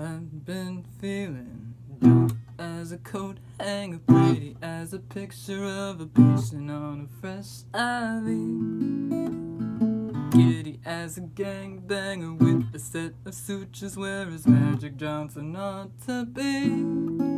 I've been feeling as a coat hanger, pretty as a picture of a patient on a fresh IV. Giddy as a gangbanger with a set of sutures where his Magic Johnson not to be.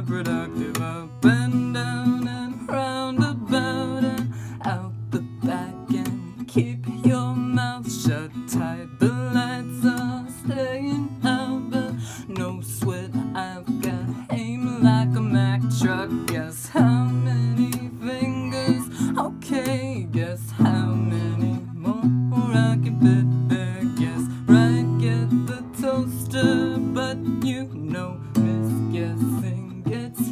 The counterproductive up and down and round about and out the back and keep your mouth shut tight. The lights are staying out, but no sweat. I've got aim like a Mack truck. Guess how many fingers? Okay, guess how many more I can fit there? Guess right, get the toaster, but you know, misguessing gets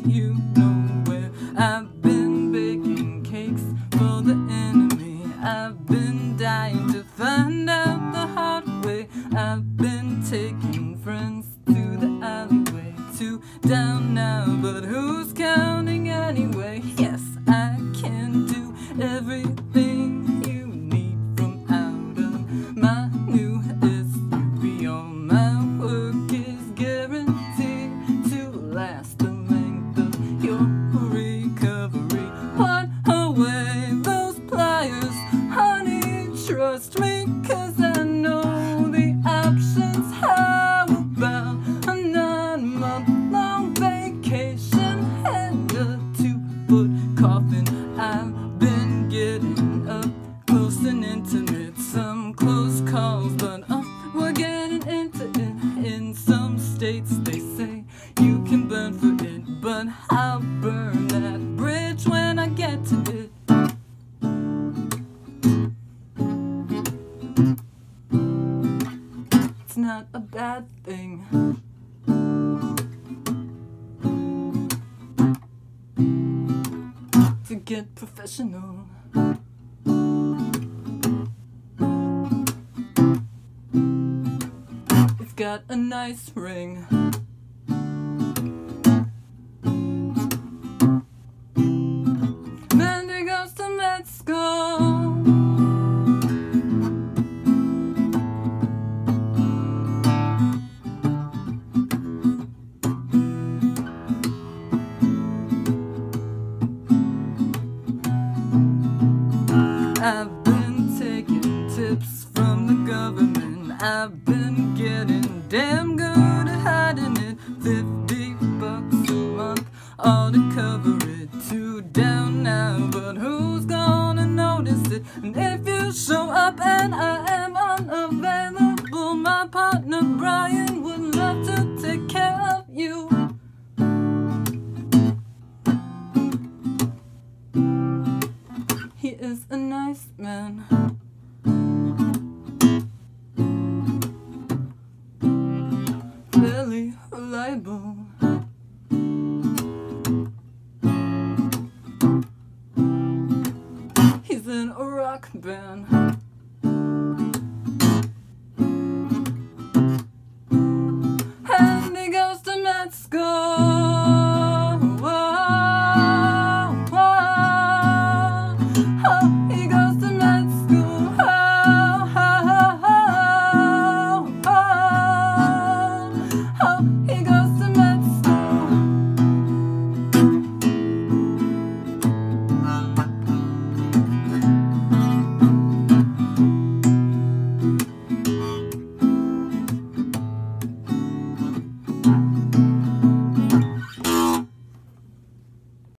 you nowhere. I've been baking cakes for the enemy. I've been dying to find out the hard way. I've been taking friends to the alleyway, two down now, but who's counting cause I know the options. How about a nine month long vacation and a two foot coffin? I've been getting up close and intimate, some close calls, but we're getting into it. In some states, they say you can burn for it, but I'll bad thing. To get professional. It's got a nice ring. I've been taking tips from the government. I've been getting damn good at hiding it. Fifty bucks a month, all to cover it. Two down now, but who's gonna notice it? And if you show up and I am unavailable, my partner Brian would love to take care of you. He is a nice man. Very reliable. He's in a rock band.